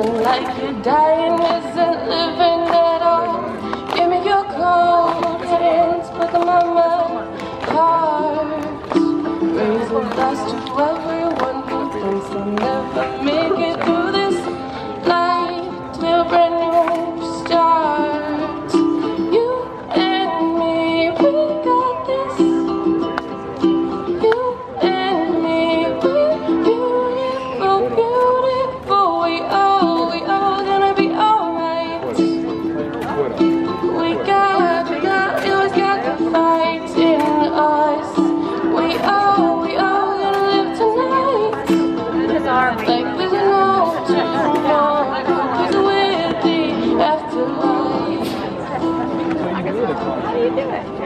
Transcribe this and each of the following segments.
Living like you're dying isn't living. do it.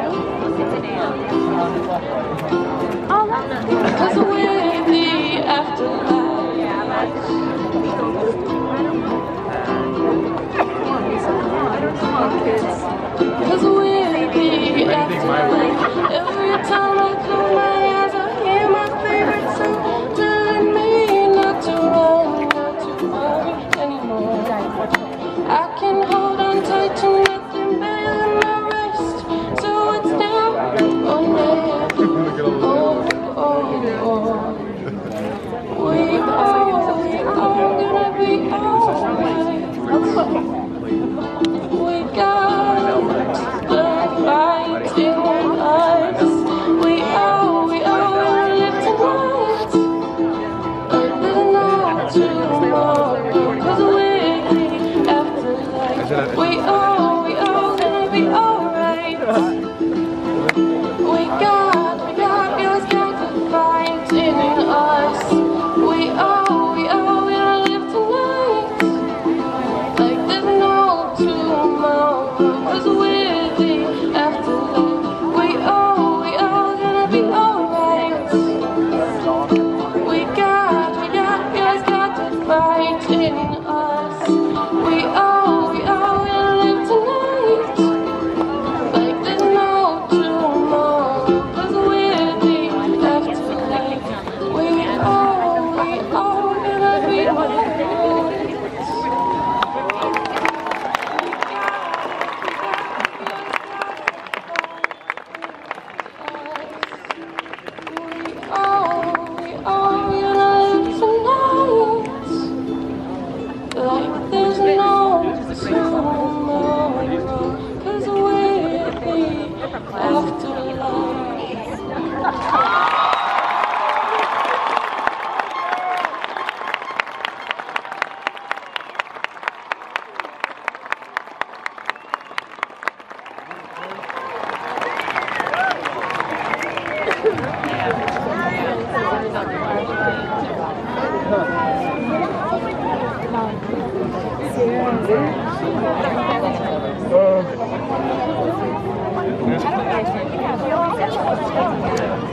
Oh,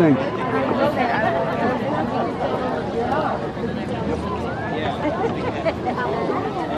Thanks.